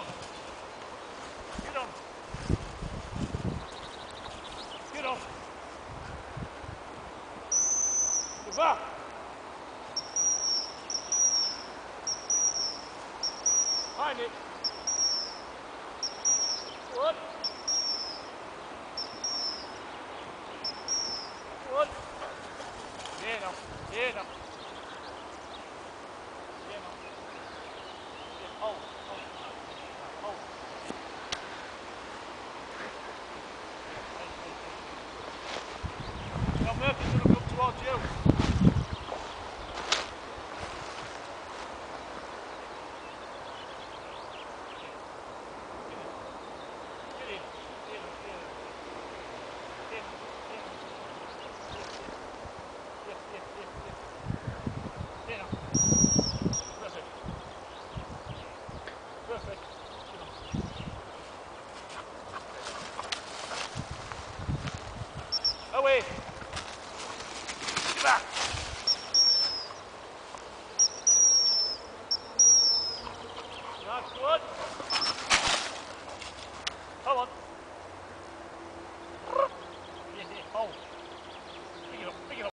him. Get him. Get him. Get back. Find it. What? What? Yeah, no. Yeah, no. away. Get back. Nice one. Come on. Hold.